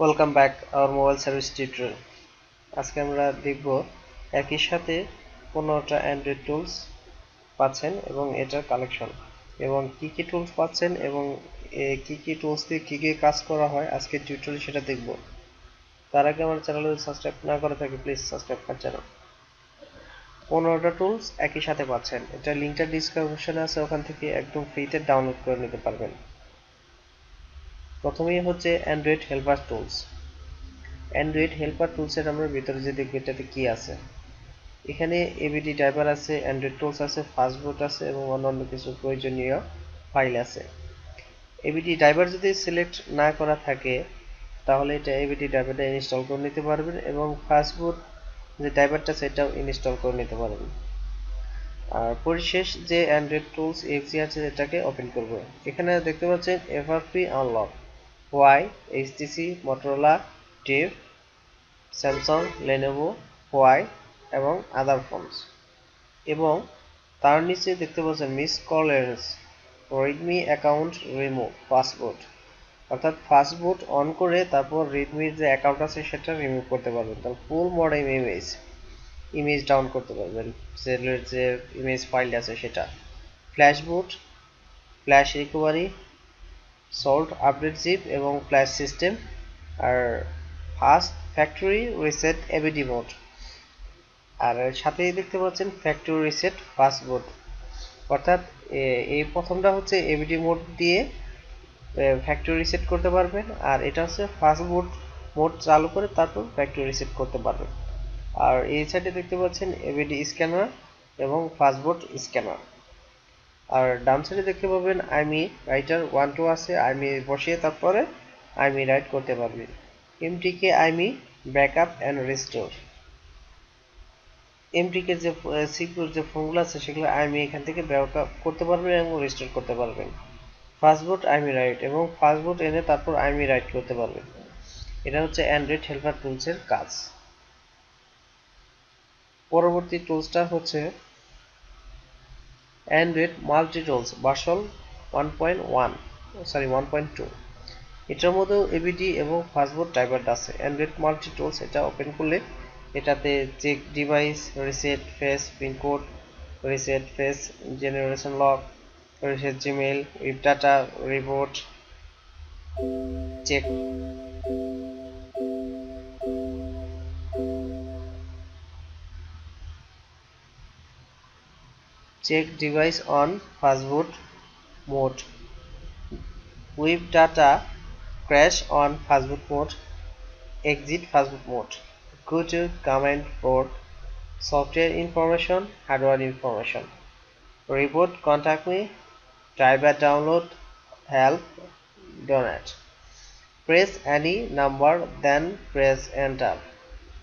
Welcome back our mobile service tutorial আজকে আমরা দেখব একই সাথে পনেরোটা অ্যান্ড্রয়েড টুলস পাচ্ছেন এবং এটার কালেকশন এবং কি কি টুলস পাচ্ছেন এবং কি কি টুলস দিয়ে কি কি কাজ করা হয় আজকে টিউটোরিয়াল সেটা দেখব। তার আগে আমার চ্যানেল সাবস্ক্রাইব না করে থাকে প্লিজ সাবস্ক্রাইব মাই চ্যানেল পনেরোটা টুলস একই সাথে পাচ্ছেন। এটা লিঙ্কটা ডিসক্রিপশনে আছে, ওখান থেকে একদম ফ্রিতে ডাউনলোড করে নিতে পারবেন। প্রথমেই হচ্ছে Android helper tools Android helper টুলসের আমরা ভিতরে যে দেখব এটাতে কি আছে? এখানে এবিডি ড্রাইভার আছে অ্যান্ড্রয়েড টুলস আছে ফাস্টবোট আছে এবং অন্যান্য কিছু প্রয়োজনীয় ফাইল আছে। এবিডি ড্রাইভার যদি সিলেক্ট না করা থাকে, তাহলে এটা এবিডি ড্রাইভারটা ইনস্টল করে নিতে পারবেন এবং ফাস্টবোট যে ড্রাইভারটা সেটাও ইনস্টল করে নিতে পারবেন। আর পরিশেষ যে অ্যান্ড্রয়েড টুলস এক্সি আছে, এটাকে ওপেন করব। এখানে দেখতে পাচ্ছেন FRP unlock Y HTC Motorola টিভ স্যামসাং লেনোভো হোয়াই এবং আদার ফোনস এবং তার নিচে দেখতে পাচ্ছেন miscellaneous Redmi account remove fastboot অর্থাৎ ফাস্টবুট অন করে তারপর রেডমির যে অ্যাকাউন্ট আছে সেটা রিমুভ করতে পারবেন। তার full model image image down করতে পারবেন। সেলের যে ইমেজ ফাইল আছে সেটা। Flash boot flash recovery salt update zip এবং ফ্ল্যাশ সিস্টেম আর ফাস্ট ফ্যাক্টরি রিসেট এবিডি মোড আর সাথেই দেখতে পাচ্ছেন ফ্যাক্টরি রিসেট ফাস্ট বুট অর্থাৎ এই প্রথমটা হচ্ছে এবিডি মোড দিয়ে ফ্যাক্টরি রিসেট করতে পারবেন। আর এটা হচ্ছে ফাস্ট বুট মোড চালু করে তারপর ফ্যাক্টরি রিসেট করতে পারবেন। আর এই সাইডে দেখতে পাচ্ছেন এবিডি স্ক্যানার এবং ফাস্টবোর্ড স্ক্যানার আর ডান সাইডে দেখতে পাবেন আইমি রাইটার ওয়ান টু আছে আইমি বসিয়ে তারপরে আইমি রাইট করতে পারবেন MTK IMEI backup and restore MTK যে সিকিউর যে ফোনগুলো আছে, সেগুলো আইমি এখান থেকে ব্যাকআপ করতে পারবেন এবং রিস্টোর করতে পারবেন। ফাস্টবোর্ড আইমি রাইট এবং ফাস্টবোর্ড এনে তারপর আইমি রাইট করতে পারবেন এটা হচ্ছে অ্যান্ড্রয়েড হেল্পার টুলসের কাজ। পরবর্তী টুলসটা হচ্ছে Android multi tools version one point one sorry one point two এটার মধ্যেও এবিডি এবং ফাস্টবোর্ড ড্রাইভারটা আছে। অ্যান্ড্রয়েড মাল্টি টুলস এটা ওপেন করলে এটাতে check device reset face pin code reset face generation lock reset Gmail wipe data report check check device on fastboot mode with data crash on fastboot mode exit fastboot mode go to command port software information hardware information report contact me driver download help donate press any number then press enter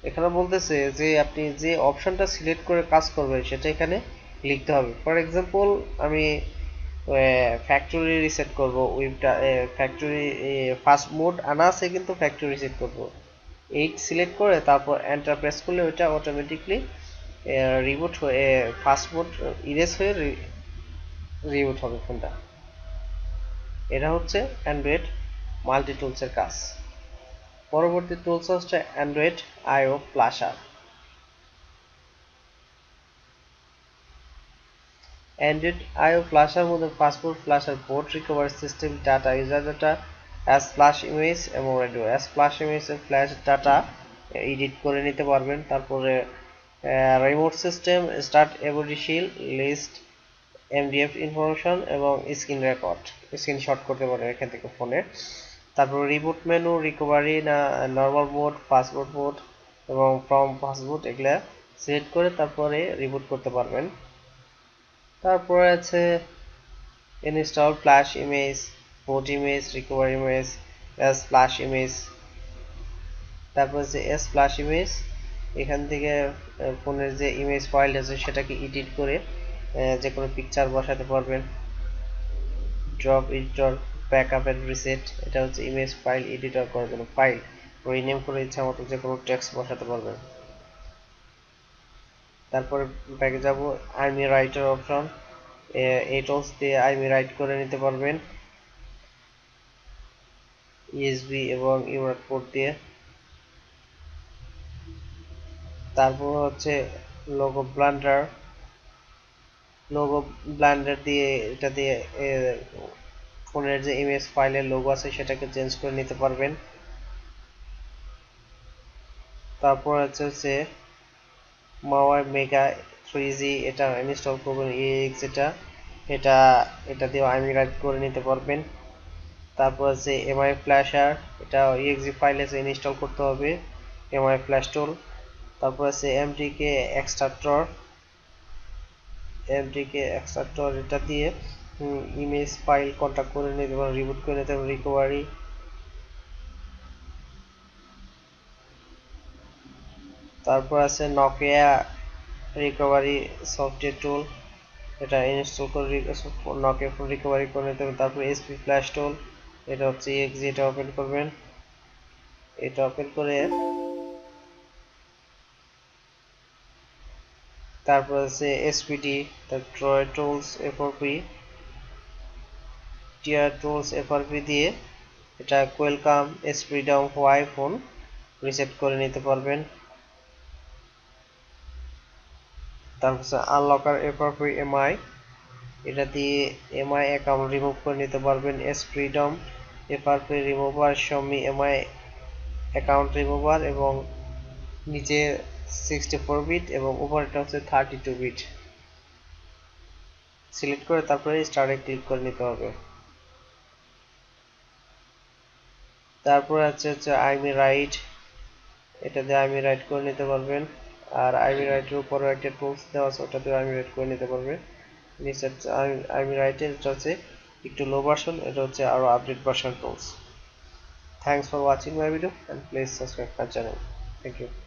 এখানে বলতেছে যে আপনি যে অপশনটা select করে কাজ করবেন সেটা এখানে লিখতে হবে। ফর এক্সাম্পল আমি ফ্যাক্টরি রিসেট করব উইবটা ফ্যাক্টরি ফার্স্ট মোড আনা আছে কিন্তু ফ্যাক্টরি রিসেট করব। এইট সিলেক্ট করে তারপর এন্টার প্রেস করলে ওইটা অটোমেটিকলি রিবুট হয়ে ফার্স্ট মোড ইরেজ হয়ে রিবুট হবে ফোনটা। এটা হচ্ছে অ্যান্ড্রয়েড মাল্টি টুলসের কাজ। পরবর্তী টুলস হচ্ছে Android IO flasher Android IO flasher মধ্যে passport flasher port recovery system data user data as flash image এবং radio as flash image flash data edit করে নিতে পারবেন। তারপরে remote system start every shell list MDF information এবং screen record screenshot করতে পারেন এখান থেকে ফোনে। তারপর রিবুট মেনু রিকভারি না নর্মাল মোড পাসপোর্ট মোড এবং ফ্রম পাসপোর্ট এগুলা সিলেক্ট করে তারপরে রিবুট করতে পারবেন। তারপরে আছে install flash image boot image recover image as flash image তারপর যে এস ফ্ল্যাশ ইমেজ এখান থেকে ফোনের যে ইমেজ ফাইল আছে সেটাকে এডিট করে যে কোনো পিকচার বসাতে পারবেন। Drop editor backup and reset এটা হচ্ছে ইমেজ ফাইল এডিটর করার জন্য ফাইল রিনেম করে ইচ্ছা মতো যে কোনো টেক্সট বসাতে পারবেন। তারপরে ব্যাকে যাব আর্মি রাইটার অপশন এই টুলস দিয়ে আইমি রাইট করে নিতে পারবেন। ইএসবি এবং ইউআর পোর্ট দিয়ে। তারপর হচ্ছে লোগো ব্লান্ডার লোগো ব্লান্ডার দিয়ে, এটা দিয়ে ফোনের যে ইমেজ ফাইলের লোগো আছে, সেটাকে চেঞ্জ করে নিতে পারবেন। তারপর হচ্ছে মাওয়াই মেগা থ্রি জি এটা ইনস্টল করবেন এক্স এটা। এটা এটা দিয়ে আমি রাইট করে নিতে পারবেন। তারপর আছে এমআই ফ্ল্যাশার এটা ইএক্সি ফাইলে ইনস্টল করতে হবে এমআই ফ্ল্যাশ টুল তারপর আছে এমডিকে এক্সট্রাক্টর এমডিকে এক্সট্রাক্টর এটা দিয়ে ইমেজ ফাইল কন্ট্যাক্ট করে নিতে পারেন রিবুট করে নিতে পারেন রিকভারি তারপর আছে নকিয়া রিকভারি সফটওয়্যার টুল এটা ইনস্টল করে নকিয়া ফোন রিকভারি করে নিতে হবে। তারপর এসপি ফ্ল্যাশ টুল এটা হচ্ছে এক্সি এটা ওপেন করবেন। এটা ওপেন করে তারপর আছে এসপিডি ট্রয় টুলস এফআরপি টিয়ার টুলস এফআরপি দিয়ে এটা ওয়েলকাম এসপিডাম হোয়াই ফোন রিসেট করে নিতে পারবেন। তারপর আনলকার এফআরপি এমআই এটা দিয়ে এমআই অ্যাকাউন্ট রিমুভ করে নিতে পারবেন S freedom FRP remover Xiaomi MI account remover এবং নিচে সিক্সটি ফোর বিট এবং উপরেটা হচ্ছে থার্টি টু বিট সিলেক্ট করে তারপরে স্টার্টে ক্লিক করে নিতে হবে। তারপর আছে হচ্ছে আইমি রাইট এটা দিয়ে আইমি রাইট করে নিতে পারবেন। আর আইমি রাইটের উপরে একটা টুলস দেওয়া আছে ওটা দিয়ে আইমি রাইট করে নিতে পারবে। নিচে আইমি রাইটের এটা হচ্ছে একটু লো ভার্সন এটা হচ্ছে আরও update version tools thanks for watching my video and please subscribe my channel thank you